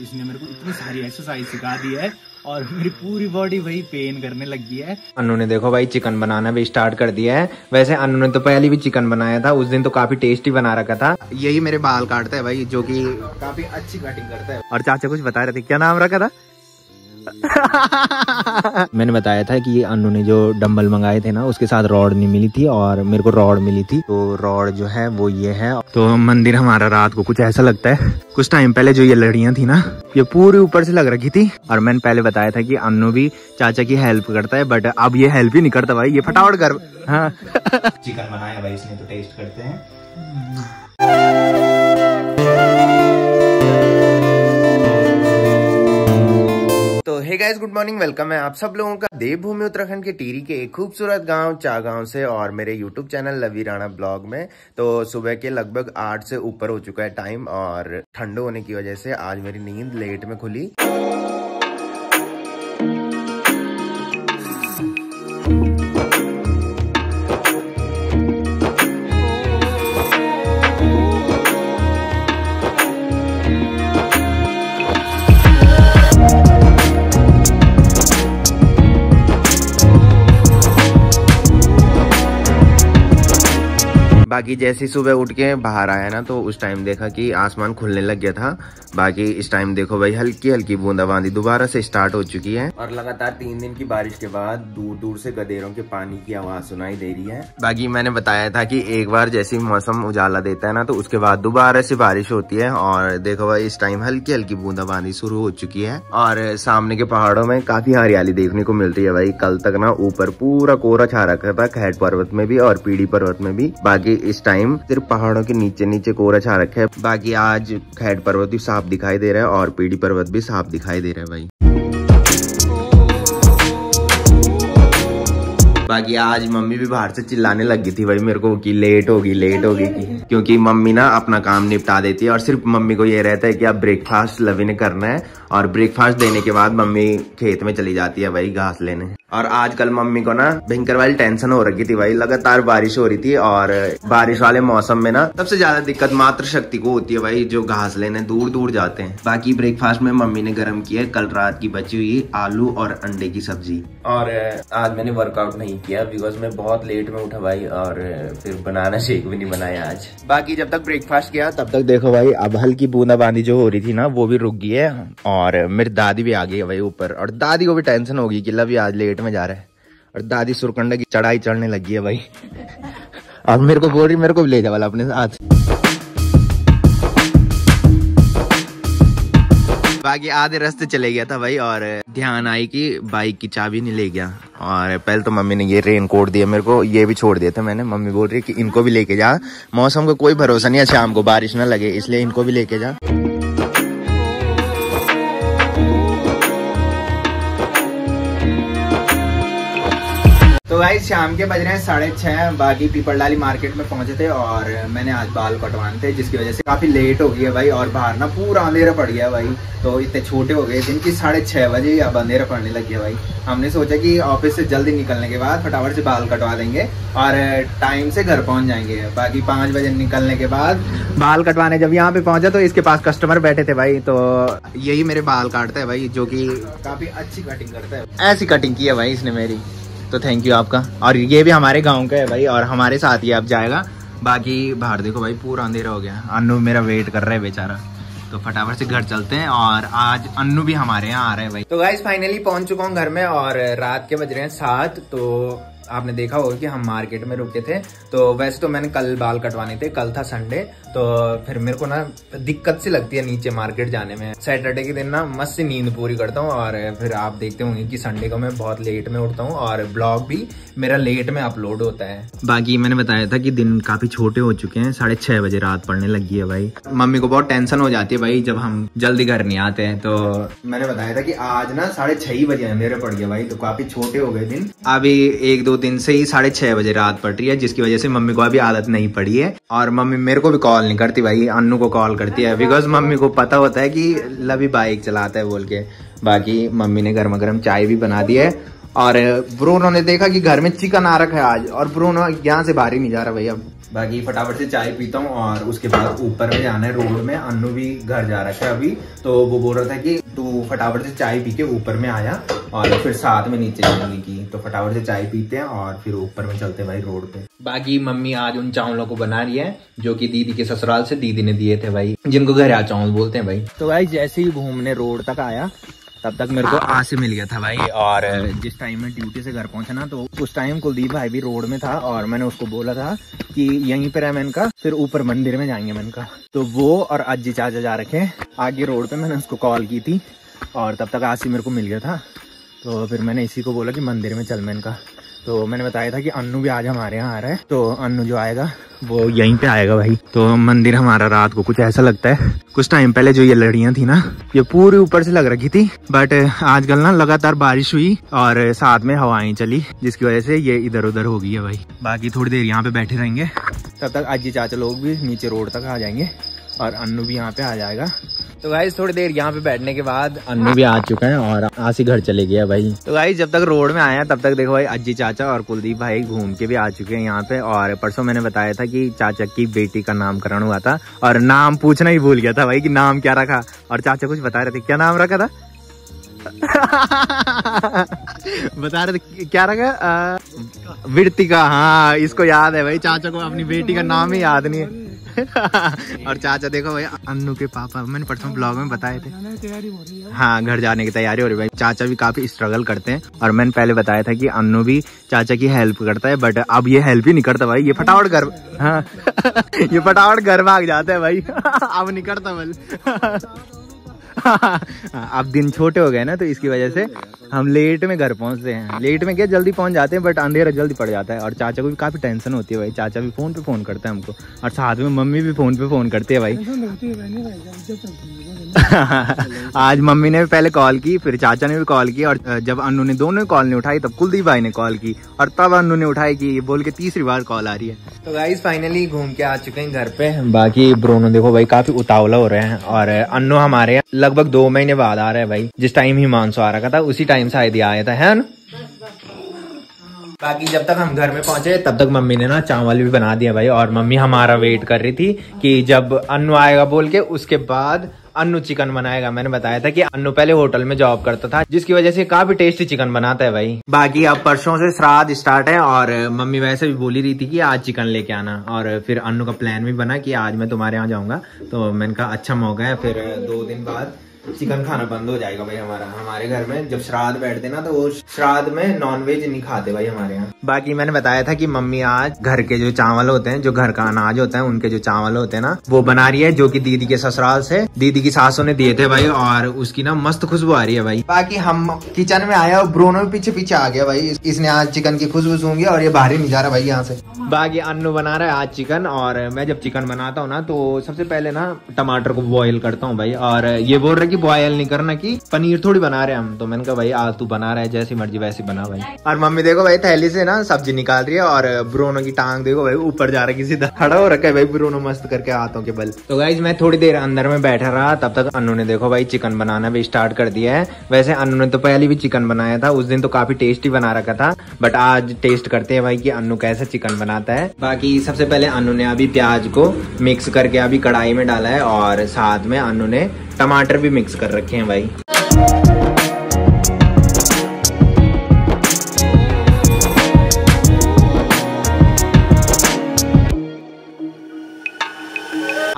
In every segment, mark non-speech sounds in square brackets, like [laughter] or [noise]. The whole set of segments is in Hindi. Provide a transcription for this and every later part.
इसने मेरे को इतनी सारी एक्सरसाइज सिखा दी है और मेरी पूरी बॉडी वही पेन करने लगी है। अनु ने देखो भाई चिकन बनाना भी स्टार्ट कर दिया है। वैसे अनु ने तो पहले भी चिकन बनाया था उस दिन तो काफ़ी टेस्टी बना रखा था। यही मेरे बाल काटता है भाई जो कि काफ़ी अच्छी कटिंग करता है। और चाचा कुछ बता रहे थे क्या नाम रखा था? [laughs] मैंने बताया था कि ये अनु ने जो डंबल मंगाए थे ना, उसके साथ रॉड नहीं मिली थी और मेरे को रॉड मिली थी। तो रॉड जो है, वो ये है। तो मंदिर हमारा रात को कुछ ऐसा लगता है। कुछ टाइम पहले जो ये लड़ियाँ थी ना, ये पूरी ऊपर से लग रखी थी। और मैंने पहले बताया था कि अनु भी चाचा की हेल्प करता है बट अब ये हेल्प ही नहीं करता भाई, ये फटाफट कर हाँ। [laughs] चिकन बनाया भाई, इसने तो टेस्ट करते हैं। तो hey guys good morning welcome है आप सब लोगों का देवभूमि उत्तराखंड के टीरी के एक खूबसूरत गाँव चा गाँव से और मेरे YouTube channel Lavi Rana vlog में। तो सुबह के लगभग आठ से ऊपर हो चुका है टाइम और ठंड होने की वजह से आज मेरी नींद लेट में खुली। बाकी जैसे सुबह उठ के बाहर आया ना तो उस टाइम देखा कि आसमान खुलने लग गया था। बाकी इस टाइम देखो भाई हल्की हल्की बूंदाबांदी दोबारा से स्टार्ट हो चुकी है। और लगातार तीन दिन की बारिश के बाद दूर दूर से गदेरों के पानी की आवाज़ सुनाई दे रही है। बाकी मैंने बताया था कि एक बार जैसे मौसम उजाला देता है ना तो उसके बाद दोबारा से बारिश होती है। और देखो भाई इस टाइम हल्की हल्की बूंदाबांदी शुरू हो चुकी है। और सामने के पहाड़ों में काफ़ी हरियाली देखने को मिलती है भाई। कल तक ना ऊपर पूरा कोहरा छा रखा था खैट पर्वत में भी और पीढ़ी पर्वत में भी। बाकी इस टाइम सिर्फ़ पहाड़ों के नीचे नीचे कोरा छा रखा है। बाकी आज खैट पर्वत भी साफ़ दिखाई दे रहा है और पीढ़ी पर्वत भी साफ़ दिखाई दे रहा है भाई। बाकी आज मम्मी भी बाहर से चिल्लाने लग गई थी भाई मेरे को कि लेट होगी लेट होगी क्योंकि मम्मी ना अपना काम निपटा देती है और सिर्फ़ मम्मी को ये रहता है कि अब ब्रेकफास्ट लवी ने करना है। और ब्रेकफास्ट देने के बाद मम्मी खेत में चली जाती है भाई घास लेने। और आजकल मम्मी को ना भयंकर वाली टेंशन हो रखी थी भाई लगातार बारिश हो रही थी और बारिश वाले मौसम में ना सबसे ज़्यादा दिक्कत मात्र शक्ति को होती है भाई जो घास लेने दूर दूर जाते हैं। बाकी ब्रेकफास्ट में मम्मी ने गर्म किया कल रात की बची हुई आलू और अंडे की सब्ज़ी। और आज मैंने वर्कआउट नहीं किया बिकॉज़ मैं बहुत लेट में उठा भाई और फिर बनाना [laughs] शेक भी नहीं बनाया आज। बाकी जब तक ब्रेकफास्ट किया तब तक देखो भाई अब हल्की बूंदाबांदी जो हो रही थी ना वो भी रुक गई है। और मेरी दादी भी आ गई है भाई ऊपर। और दादी को भी टेंशन होगी कि लवी आज लेट में जा रहा है। और दादी सुरकंडा की चढ़ाई चढ़ने लगी है भाई। अब मेरे को बोल रही, मेरे को भी ले जा वाला अपने साथ। बाकी आधे रास्ते चले गया था भाई, और ध्यान आई कि बाइक की चाबी नहीं ले गया। और पहले तो मम्मी ने ये रेन कोट दिया मेरे को, ये भी छोड़ दिया था मैंने। मम्मी बोल रही कि इनको भी लेके जा। मौसम का कोई भरोसा नहीं है, शाम को बारिश ना लगे, इसलिए इनको भी लेके जा। तो भाई शाम के बज रहे हैं साढ़े छह बाकी पीपल डाली मार्केट में पहुँचे थे और मैंने आज बाल कटवाने थे जिसकी वजह से काफ़ी लेट हो गई है भाई और बाहर ना पूरा अंधेरा पड़ गया भाई। तो इतने छोटे हो गए दिन की साढ़े छह बजे अब अंधेरा पड़ने लग गया भाई। हमने सोचा कि ऑफ़िस से जल्दी निकलने के बाद फटाफट से बाल कटवा देंगे और टाइम से घर पहुँच जाएँगे। बाकी पाँच बजे निकलने के बाद बाल कटवाने जब यहाँ पे पहुँचा तो इसके पास कस्टमर बैठे थे भाई। तो यही मेरे बाल काटता है भाई जो की काफ़ी अच्छी कटिंग करता है। ऐसी कटिंग की है भाई इसने मेरी। तो थैंक यू आपका। और ये भी हमारे गाँव का है भाई, और हमारे साथ ही आप जाएगा। बाकी बाहर देखो भाई, पूरा अंधेरा हो गया। अनु मेरा वेट कर रहा है बेचारा। तो फटाफट से घर चलते हैं, और आज अन्नू भी हमारे यहाँ आ रहे हैं भाई। तो गाइज़ फाइनली पहुँच चुका हूँ घर में, और रात के बज रहे हैं सात तो आपने देखा होगा कि हम मार्केट में रुके थे। तो वैसे तो मैंने कल बाल कटवाने थे, कल था संडे तो फिर मेरे को ना दिक्कत सी लगती है नीचे मार्केट जाने में। सैटरडे के दिन ना मस्त नींद पूरी करता हूँ और फिर आप देखते होंगे कि संडे को मैं बहुत लेट में उठता हूँ और ब्लॉग भी मेरा लेट में अपलोड होता है। बाकी मैंने बताया था कि दिन काफ़ी छोटे हो चुके हैं, साढ़े छह बजे रात पड़ने लगी है भाई। मम्मी को बहुत टेंशन हो जाती है भाई, जब हम जल्दी घर नहीं आते हैं तो मैंने बताया था कि आज ना साढ़े छह ही बजे अंधेरे पड़ गया भाई तो काफ़ी छोटे हो गए दिन। अभी एक दो दिन से ही साढ़े छह बजे रात पड़ रही है, जिसकी वजह से मम्मी को अभी आदत नहीं पड़ी है। और मम्मी मेरे को भी कॉल नहीं करती भाई, अन्नू को कॉल करती है बिकॉज़ मम्मी को पता होता है कि लवी बाइक चलाता है बोल के। बाकी मम्मी ने गर्मा गर्म चाय भी बना दी है और ब्रोनो ने देखा कि घर में चिकन आ रखा है आज और ब्रोनो यहाँ से बाहर ही नहीं जा रहा भाई अब बाकी फटाफट से चाय पीता हूँ और उसके बाद ऊपर में जाना है रोड में। अन्नू भी घर जा रखा है अभी तो वो बोल रहा था कि तू फटाफट से चाय पी के ऊपर में आया और फिर साथ में नीचे जाने की। तो फटाफट से चाय पीते हैं और फिर ऊपर में चलते हैं भाई रोड पे। बाकी मम्मी आज उन चावलों को बना रही है जो कि दीदी के ससुराल से दीदी ने दिए थे भाई जिनको घर आ चावल बोलते हैं भाई। तो भाई जैसे ही घूमने रोड तक आया तब तक मेरे को आज से मिल गया था भाई और जिस टाइम में ड्यूटी से घर पहुँचा ना तो उस टाइम कुलदीप भाई भी रोड में था और मैंने उसको बोला था कि यहीं पर है मैं का फिर ऊपर मंदिर में जाएँगे मैं का तो वो और अज्जी चाचा जा रखे आगे रोड पे मैंने उसको कॉल की थी और तब तक आज से मेरे को मिल गया था। तो फिर मैंने इसी को बोला कि मंदिर में चल मैं का तो मैंने बताया था कि अन्नू भी आज हमारे यहाँ आ रहा है। तो अन्नू जो आएगा, वो यहीं पे आएगा भाई। तो मंदिर हमारा रात को कुछ ऐसा लगता है। कुछ टाइम पहले जो ये लड़ियाँ थी ना, ये पूरी ऊपर से लग रखी थी। बट आजकल ना लगातार बारिश हुई और साथ में हवाएँ चली, जिसकी वजह से ये इधर उधर हो गई है भाई। बाकी थोड़ी देर यहाँ पे बैठे रहेंगे। तब तक अजी चाचा लोग भी नीचे रोड तक आ जाएँगे। और अन्नू भी यहाँ पे आ जाएगा। तो भाई थोड़ी देर यहाँ पे बैठने के बाद अन्नू भी आ चुका है और आसी घर चले गया भाई। तो भाई जब तक रोड में आया तब तक देखो भाई अज्जी चाचा और कुलदीप भाई घूम के भी आ चुके हैं यहाँ पे। और परसों मैंने बताया था कि चाचा की बेटी का नामकरण हुआ था और नाम पूछना ही भूल गया था भाई कि नाम क्या रखा। और चाचा कुछ बता रहे थे क्या नाम रखा था? [laughs] बता रहे थे क्या रखा? विरतिका हाँ इसको याद है भाई चाचा को अपनी बेटी का नाम ही याद नहीं है। और चाचा, देखो भाई, अन्नू के पापा, मैंने परसों ब्लॉग में बताए थे। हाँ घर जाने की तैयारी हो रही भाई। चाचा भी काफ़ी स्ट्रगल करते हैं। और मैंने पहले बताया था कि अन्नू भी चाचा की हेल्प करता है बट अब ये हेल्प ही नहीं करता भाई। ये फटाफट घर हाँ [laughs] ये फटाफट घर भाग जाता है भाई। [laughs] अब नहीं करता [laughs] अब दिन छोटे हो गए ना तो इसकी वजह से हम लेट में घर पहुँचते हैं। लेट में क्या जल्दी पहुँच जाते हैं बट अंधेरा जल्दी पड़ जाता है। और चाचा को भी काफ़ी टेंशन होती है भाई। चाचा भी फ़ोन पे फ़ोन करते हैं हमको। और साथ में मम्मी भी फ़ोन पे फ़ोन करती है भाई। [laughs] आज मम्मी ने पहले कॉल की फिर चाचा ने भी कॉल की और जब अनु ने दोनों कॉल नहीं उठाई तब कुलदीप भाई ने कॉल की और तब अनु ने उठाई की बोल के तीसरी बार कॉल आ रही है। तो गाइस फाइनली घूम के आ चुके हैं घर पे। बाकी ब्रोनो देखो भाई काफ़ी उतावला हो रहे हैं और अनु हमारे लगभग दो महीने बाद आ रहा है भाई। जिस टाइम ही मानसो आ रखा था, उसी टाइम से शायद आया था, है ना? बाकी जब तक हम घर में पहुँचे, तब तक मम्मी ने ना चावल भी बना दिया भाई। और मम्मी हमारा वेट कर रही थी कि जब अनु आएगा बोल के, उसके बाद अन्नू चिकन बनाएगा। मैंने बताया था कि अन्नू पहले होटल में जॉब करता था, जिसकी वजह से काफ़ी टेस्टी चिकन बनाता है भाई। बाकी अब परसों से श्राद्ध स्टार्ट है और मम्मी वैसे भी बोली रही थी कि आज चिकन लेके आना। और फिर अन्नू का प्लान भी बना कि आज मैं तुम्हारे यहाँ जाऊँगा। तो मैंने कहा अच्छा मौका है। फिर दो दिन बाद चिकन खाना बंद हो जाएगा भाई हमारा। हमारे घर में जब श्राद्ध बैठते ना तो वो श्राद्ध में नॉनवेज नहीं खाते भाई हमारे यहाँ। बाकी मैंने बताया था कि मम्मी आज घर के जो चावल होते हैं, जो घर का अनाज होता है, उनके जो चावल होते हैं ना, वो बना रही है, जो कि दीदी के ससुराल से। दीदी की सासों ने दिए थे भाई, और उसकी ना मस्त खुशबू आ रही है भाई। बाकी हम किचन में आया और ब्रोनो पीछे पीछे आ गया भाई। इसने आज चिकन की खुशबू सूँगी और ये बाहर ही नहीं जा रहा भाई यहाँ से। बाकी अन्नू बना रहा है आज चिकन, और मैं जब चिकन बनाता हूँ ना तो सबसे पहले ना टमाटर को बॉईल करता हूँ भाई। और ये बोल रहे की बॉयल नहीं करना की पनीर थोड़ी बना रहे हम। तो मैंने कहा भाई आज तू बना रहा है जैसी मर्ज़ी वैसी बना भाई। और मम्मी देखो भाई थैली से ना सब्ज़ी निकाल रही है और ब्रोनो की टांग देखो भाई ऊपर जा रहा है किसी खड़ा हो रखा है भाई ब्रोनो मस्त करके हाथों के बल। तो गाइज़ मैं थोड़ी देर अंदर में बैठा रहा तब तक अनु ने देखो भाई चिकन बनाना भी स्टार्ट कर दिया है। वैसे अनु ने तो पहले भी चिकन बनाया था उस दिन तो काफ़ी टेस्टी बना रखा था बट आज टेस्ट करते हैं भाई की अनु कैसे चिकन बनाता है। बाकी सबसे पहले अनु ने अभी प्याज को मिक्स करके अभी कढ़ाई में डाला है और साथ में अनु ने टमाटर भी मिक्स कर रखे हैं भाई।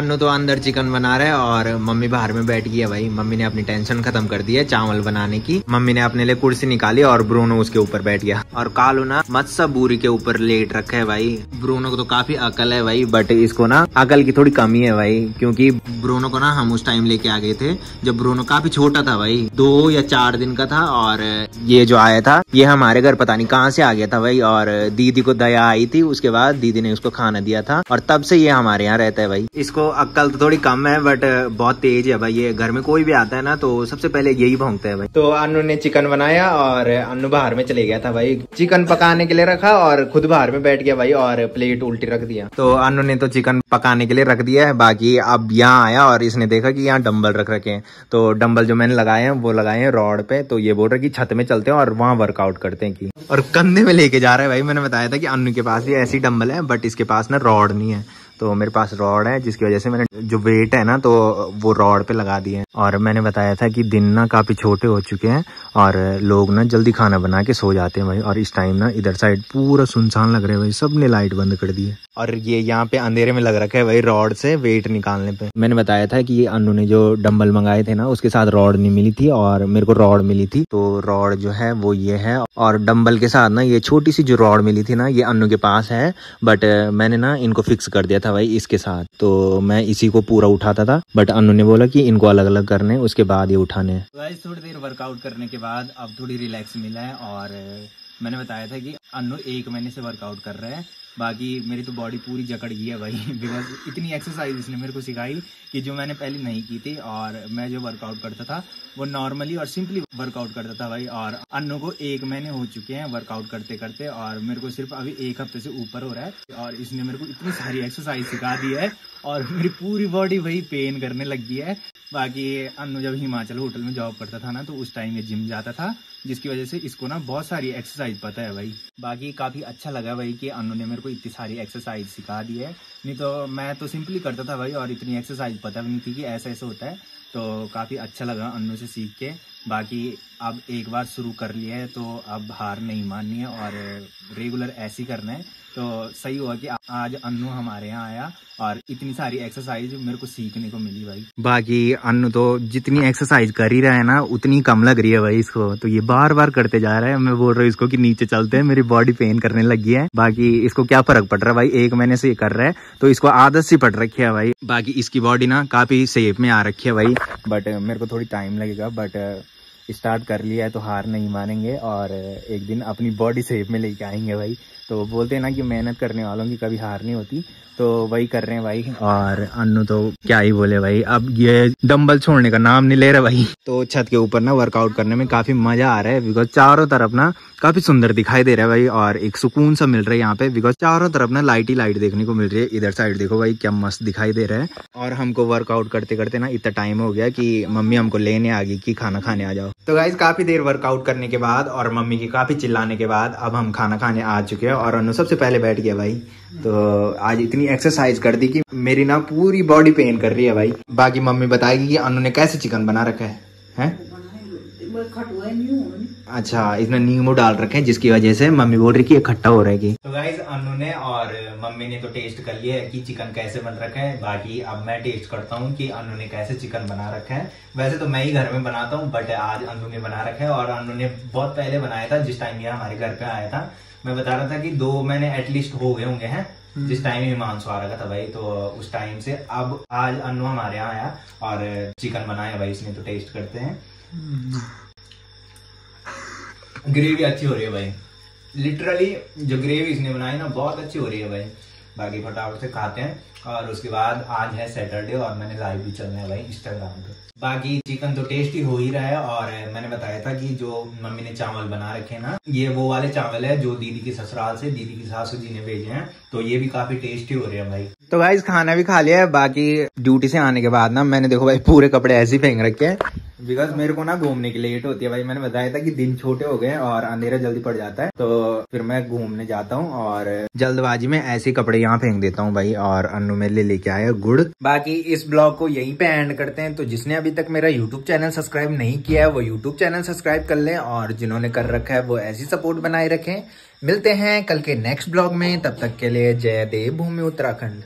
अन्नू तो अंदर चिकन बना रहा और मम्मी बाहर में बैठ गई है भाई। मम्मी ने अपनी टेंशन खत्म कर दी है चावल बनाने की। मम्मी ने अपने लिए कुर्सी निकाली और ब्रोनो उसके ऊपर बैठ गया। और कालू ना मत्सा बूरी के ऊपर लेट रखा है भाई। ब्रोनो को तो काफ़ी अकल है भाई बट इसको ना अकल की थोड़ी कमी है भाई, क्योंकि ब्रोनो को ना हम उस टाइम लेके आ गए थे जब ब्रोनो काफ़ी छोटा था भाई। दो या चार दिन का था और ये जो आया था, ये हमारे घर पता नहीं कहाँ से आ गया था भाई। और दीदी को दया आई थी, उसके बाद दीदी ने उसको खाना दिया था। और तब से ये हमारे यहाँ रहता है भाई। इसको अक्कल तो थोड़ी कम है बट बहुत तेज है भाई ये। घर में कोई भी आता है ना तो सबसे पहले यही भोंगता है भाई। तो अनु ने चिकन बनाया और अनु बाहर में चले गया था भाई। चिकन पकाने के लिए रखा और खुद बाहर में बैठ गया भाई और प्लेट उल्टी रख दिया। तो अनु ने तो चिकन पकाने के लिए रख दिया है बाकी अब यहाँ आया और इसने देखा कि यहाँ डम्बल रख रखे हैं। तो डम्बल जो मैंने लगाए हैं वो लगाए हैं रॉड पे तो ये बोल रहे की छत में चलते हैं और वहाँ वर्कआउट करते हैं की। और कंधे में लेके जा रहा है भाई मैंने बताया था कि अनु के पास भी ऐसी डम्बल है बट इसके पास ना रॉड नहीं है। तो मेरे पास रॉड है, जिसकी वजह से मैंने जो वेट है ना तो वो रॉड पे लगा दिए और मैंने बताया था कि दिन ना काफ़ी छोटे हो चुके हैं और लोग ना जल्दी खाना बना के सो जाते हैं भाई। और इस टाइम ना इधर साइड पूरा सुनसान लग रहा है भाई, सबने लाइट बंद कर दी है। और ये यहाँ पे अंधेरे में लग रखा है भाई रॉड से वेट निकालने पे। मैंने बताया था कि ये अनु ने जो डम्बल मंगाए थे ना, उसके साथ रॉड नहीं मिली थी और मेरे को रॉड मिली थी। तो रॉड जो है, वो ये है और डम्बल के साथ ना ये छोटी सी जो रॉड मिली थी ना, ये अनु के पास है बट मैंने ना इनको फिक्स कर दिया था। भाई इसके साथ। तो मैं इसी को पूरा उठाता था बट अनु ने बोला कि इनको अलग अलग करने, उसके बाद ये उठाने। थोड़ी देर वर्कआउट करने के बाद अब थोड़ी रिलैक्स मिला है और मैंने बताया था कि अनु एक महीने से वर्कआउट कर रहे हैं। बाकी मेरी तो बॉडी पूरी जकड़ गई है भाई। [laughs] बिकॉज़ इतनी एक्सरसाइज इसने मेरे को सिखाई कि जो मैंने पहले नहीं की थी और मैं जो वर्कआउट करता था, वो नॉर्मली और सिंपली वर्कआउट करता था भाई। और अन्नों को एक महीने हो चुके हैं वर्कआउट करते करते और मेरे को सिर्फ़ अभी एक हफ़्ते से ऊपर हो रहा है और इसने मेरे को इतनी सारी एक्सरसाइज सिखा दी है और मेरी पूरी बॉडी वही पेन करने लग गई है। बाकी अन्नू जब हिमाचल होटल में जॉब करता था ना तो उस टाइम ये जिम जाता था। जिसकी वजह से इसको ना बहुत सारी एक्सरसाइज पता है भाई। बाकी काफ़ी अच्छा लगा भाई कि अनु ने मेरे को इतनी सारी एक्सरसाइज सिखा दी है। नहीं तो मैं तो सिंपली करता था भाई और इतनी एक्सरसाइज पता भी नहीं थी कि ऐसा ऐसा होता है। तो काफ़ी अच्छा लगा अनु से सीख के। बाकी अब एक बार शुरू कर लिया है तो अब हार नहीं माननी है और रेगुलर ऐसी करना है। तो सही हुआ कि आज अन्नू हमारे यहाँ आया और इतनी सारी एक्सरसाइज मेरे को सीखने को मिली भाई। बाकी अन्नू तो जितनी एक्सरसाइज कर ही रहा है ना, उतनी कम लग रही है भाई इसको। तो ये बार बार करते जा रहा है। मैं बोल रहा हूँ इसको कि नीचे चलते हैं, मेरी बॉडी पेन करने लगी है। बाकी इसको क्या फ़र्क पड़ रहा है भाई? एक महीने से ये कर रहा है तो इसको आदत सी पड़ रखी है भाई। बाकी इसकी बॉडी ना काफ़ी सेफ़ में आ रखी है भाई। बट मेरे को थोड़ी टाइम लगेगा बट स्टार्ट कर लिया है तो हार नहीं मानेंगे और एक दिन अपनी बॉडी शेप में लेके आएँगे भाई। तो बोलते हैं ना कि मेहनत करने वालों की कभी हार नहीं होती तो वही कर रहे हैं भाई। और अन्नू तो क्या ही बोले भाई अब ये डंबल छोड़ने का नाम नहीं ले रहे भाई। तो छत के ऊपर ना वर्कआउट करने में काफ़ी मज़ा आ रहा है बिकॉज़ चारों तरफ़ ना काफ़ी सुंदर दिखाई दे रहा है भाई और एक सुकून सा मिल रहा है यहाँ पे बिकॉज़ चारों तरफ़ ना लाइट ही लाइट देखने को मिल रही है। इधर साइड देखो भाई क्या मस्त दिखाई दे रहा है। और हमको वर्कआउट करते करते ना इतना टाइम हो गया कि मम्मी हमको लेने आ गई कि खाना खाने आ जाओ। तो गाइज़ काफ़ी देर वर्कआउट करने के बाद और मम्मी की काफ़ी चिल्लाने के बाद अब हम खाना खाने आ चुके हैं और अनु सबसे पहले बैठ गया भाई। तो आज इतनी एक्सरसाइज कर दी कि मेरी ना पूरी बॉडी पेन कर रही है भाई। बाकी मम्मी बताएगी कि अनु ने कैसे चिकन बना रखा है, हैं? अच्छा इसमें नींबू डाल रखे हैं, जिसकी वजह से मम्मी बोल रही कि ये खट्टा हो रहेगी तो गाइज़ अनु ने और मम्मी ने तो टेस्ट कर लिया है कि चिकन कैसे बन रखा है। बाकी अब मैं टेस्ट करता हूँ कि अनु ने कैसे चिकन बना रखा है। वैसे तो मैं ही घर में बनाता हूँ बट आज अनु ने बना रखा है और अनु ने बहुत पहले बनाया था, जिस टाइम ये हमारे घर पे आया था। मैं बता रहा था कि दो मैंने एटलीस्ट हो गए होंगे हैं हम्म। जिस टाइम हिमांशु आ रहा था भाई तो उस टाइम से अब आज अनु हमारे यहाँ आया और चिकन बनाया भाई इसने तो टेस्ट करते हैं हम्म। ग्रेवी अच्छी हो रही है भाई लिटरली जो ग्रेवी इसने बनाई ना बहुत अच्छी हो रही है भाई बाकी फटाफट से खाते हैं और उसके बाद आज है सैटरडे और मैंने लाइव भी चलना है भाई इंस्टाग्राम पे। बाकी चिकन तो टेस्टी हो ही रहा है और मैंने बताया था कि जो मम्मी ने चावल बना रखे ना, ये वो वाले चावल है जो दीदी के ससुराल से, दीदी की सासू जी ने भेजे हैं तो ये भी काफ़ी टेस्टी हो रहे हैं भाई। तो भाई खाना भी खा लिया है, बाकी ड्यूटी से आने के बाद ना, मैंने देखो भाई पूरे कपड़े ऐसे ही फेंक रखे हैं। बिकॉज़ मेरे को ना घूमने की लेट होती है भाई। मैंने बताया था कि दिन छोटे हो गए और अंधेरा जल्दी पड़ जाता है। तो फिर मैं घूमने जाता हूँ और जल्दबाजी में ऐसे कपड़े यहाँ फेंक देता हूँ भाई और अनु मेरे लिए लेके आया गुड़। बाकी इस ब्लॉग को यहीं पे एंड करते हैं। तो जिसने अभी तक मेरा यूट्यूब चैनल सब्सक्राइब नहीं किया है, वो यूट्यूब चैनल सब्सक्राइब कर ले और जिन्होंने कर रखा है, वो ऐसी सपोर्ट बनाए रखें। मिलते हैं कल के नेक्स्ट ब्लॉग में। तब तक के लिए जय देव भूमि उत्तराखंड।